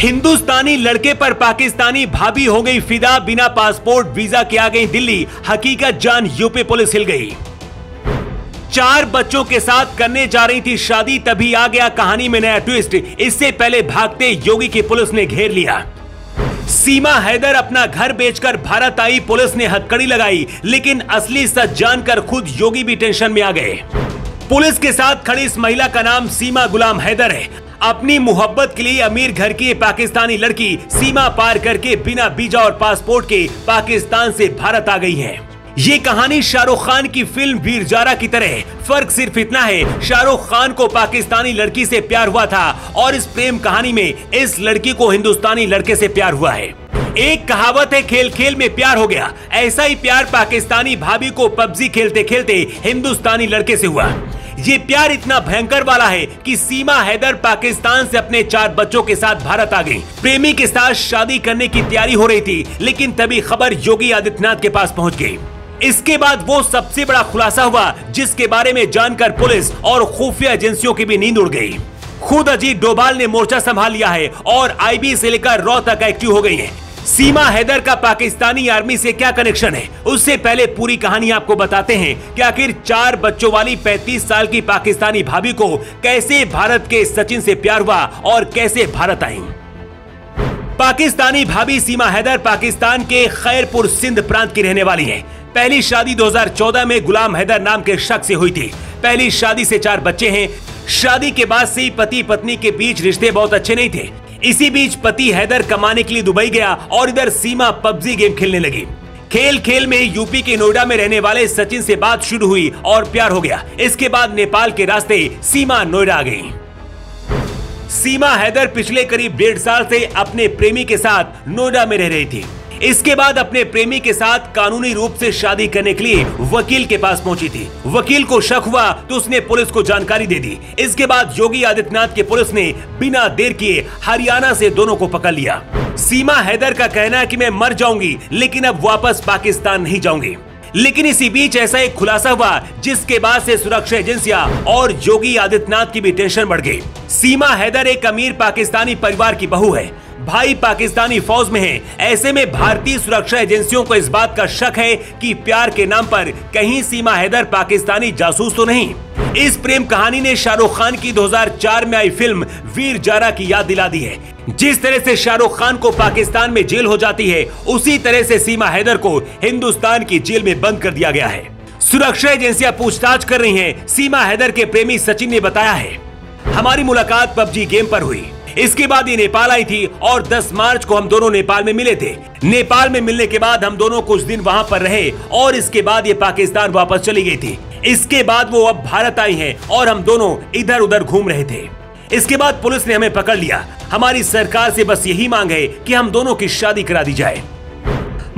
हिंदुस्तानी लड़के पर पाकिस्तानी भाभी हो गई फिदा, बिना पासपोर्ट, वीज़ा के आ गई दिल्ली। हकीकत जान यूपी पुलिस हिल गई। चार बच्चों के साथ करने जा रही थी शादी, तभी आ गया कहानी में नया ट्विस्ट। इससे पहले भागते योगी की पुलिस ने घेर लिया। सीमा हैदर अपना घर बेचकर भारत आई, पुलिस ने हथकड़ी लगाई, लेकिन असली सच जानकर खुद योगी भी टेंशन में आ गए। पुलिस के साथ खड़ी इस महिला का नाम सीमा गुलाम हैदर है। अपनी मोहब्बत के लिए अमीर घर की पाकिस्तानी लड़की सीमा पार करके बिना वीज़ा और पासपोर्ट के पाकिस्तान से भारत आ गई है। ये कहानी शाहरुख खान की फ़िल्म वीर जारा की तरह फ़र्क सिर्फ़ इतना है, शाहरुख खान को पाकिस्तानी लड़की से प्यार हुआ था और इस प्रेम कहानी में इस लड़की को हिंदुस्तानी लड़के से प्यार हुआ है। एक कहावत है खेल खेल में प्यार हो गया। ऐसा ही प्यार पाकिस्तानी भाभी को पबजी खेलते खेलते हिंदुस्तानी लड़के से हुआ। ये प्यार इतना भयंकर वाला है कि सीमा हैदर पाकिस्तान से अपने चार बच्चों के साथ भारत आ गई। प्रेमी के साथ शादी करने की तैयारी हो रही थी, लेकिन तभी खबर योगी आदित्यनाथ के पास पहुँच गई। इसके बाद वो सबसे बड़ा खुलासा हुआ, जिसके बारे में जानकर पुलिस और खुफिया एजेंसियों की भी नींद उड़ गई। खुद अजीत डोभाल ने मोर्चा संभाल लिया है और आईबी से लेकर रॉ तक एक्टिव हो गई है। सीमा हैदर का पाकिस्तानी आर्मी से क्या कनेक्शन है? उससे पहले पूरी कहानी आपको बताते हैं कि आखिर चार बच्चों वाली 35 साल की पाकिस्तानी भाभी को कैसे भारत के सचिन से प्यार हुआ और कैसे भारत आई। पाकिस्तानी भाभी सीमा हैदर पाकिस्तान के खैरपुर सिंध प्रांत की रहने वाली है। पहली शादी 2014 में गुलाम हैदर नाम के शख्स से हुई थी। पहली शादी से चार बच्चे हैं। शादी के बाद से पति पत्नी के बीच रिश्ते बहुत अच्छे नहीं थे। इसी बीच पति हैदर कमाने के लिए दुबई गया और इधर सीमा पबजी गेम खेलने लगी। खेल खेल में यूपी के नोएडा में रहने वाले सचिन से बात शुरू हुई और प्यार हो गया। इसके बाद नेपाल के रास्ते सीमा नोएडा आ गई। सीमा हैदर पिछले करीब डेढ़ साल से अपने प्रेमी के साथ नोएडा में रह रही थी। इसके बाद अपने प्रेमी के साथ कानूनी रूप से शादी करने के लिए वकील के पास पहुँची थी। वकील को शक हुआ तो उसने पुलिस को जानकारी दे दी। इसके बाद योगी आदित्यनाथ के पुलिस ने बिना देर किए हरियाणा से दोनों को पकड़ लिया। सीमा हैदर का कहना है कि मैं मर जाऊँगी, लेकिन अब वापस पाकिस्तान नहीं जाऊँगी। लेकिन इसी बीच ऐसा एक खुलासा हुआ, जिसके बाद से सुरक्षा एजेंसियाँ और योगी आदित्यनाथ की भी टेंशन बढ़ गई। सीमा हैदर एक अमीर पाकिस्तानी परिवार की बहू है। भाई पाकिस्तानी फौज में है। ऐसे में भारतीय सुरक्षा एजेंसियों को इस बात का शक है कि प्यार के नाम पर कहीं सीमा हैदर पाकिस्तानी जासूस तो नहीं। इस प्रेम कहानी ने शाहरुख खान की 2004 में आई फ़िल्म वीर जारा की याद दिला दी है। जिस तरह से शाहरुख खान को पाकिस्तान में जेल हो जाती है, उसी तरह से सीमा हैदर को हिंदुस्तान की जेल में बंद कर दिया गया है। सुरक्षा एजेंसियाँ पूछताछ कर रही हैं। सीमा हैदर के प्रेमी सचिन ने बताया है। हमारी मुलाकात पबजी गेम पर हुई। इसके बाद ये नेपाल आई थी और 10 मार्च को हम दोनों नेपाल में मिले थे। नेपाल में मिलने के बाद हम दोनों कुछ दिन वहाँ पर रहे और इसके बाद ये पाकिस्तान वापस चली गई थी। इसके बाद वो अब भारत आई है और हम दोनों इधर उधर घूम रहे थे। इसके बाद पुलिस ने हमें पकड़ लिया। हमारी सरकार से बस यही मांग है कि हम दोनों की शादी करा दी जाए।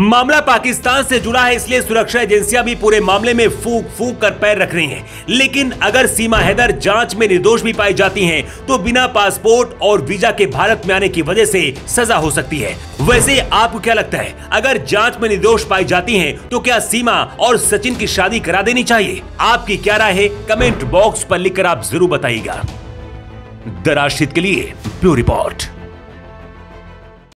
मामला पाकिस्तान से जुड़ा है, इसलिए सुरक्षा एजेंसियाँ भी पूरे मामले में फूक फूक कर पैर रख रही हैं। लेकिन अगर सीमा हैदर जाँच में निर्दोष भी पाई जाती हैं तो बिना पासपोर्ट और वीज़ा के भारत में आने की वजह से सजा हो सकती है। वैसे आपको क्या लगता है, अगर जाँच में निर्दोष पाई जाती है तो क्या सीमा और सचिन की शादी करा देनी चाहिए? आपकी क्या राय है? कमेंट बॉक्स पर लिखकर आप ज़रूर बताइएगा। दराशिद के लिए ब्यू रिपोर्ट।